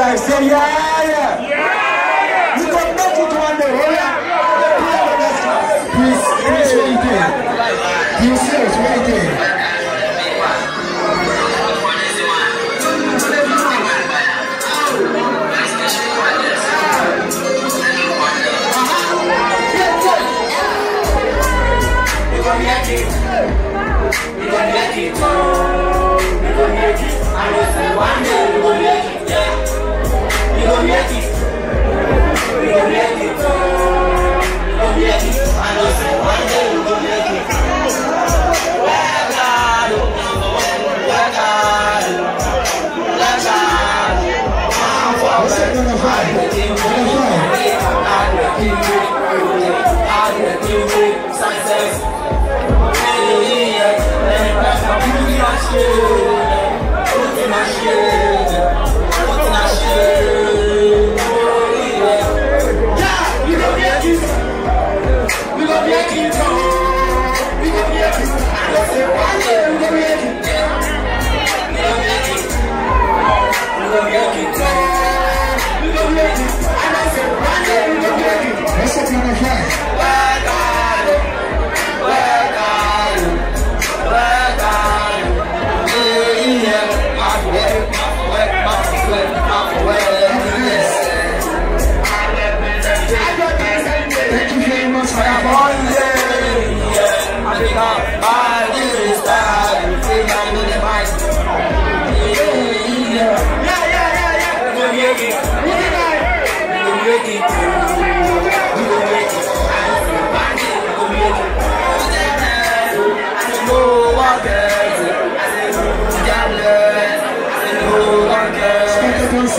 Like, say yeah, yeah. Yeah. You can make it one day, oh yeah. Please, please, wait. Please, serious, wait. That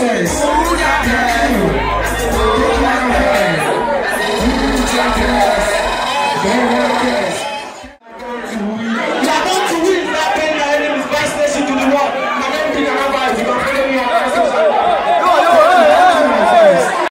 says, Move that head. Get that head. Move that. Don't.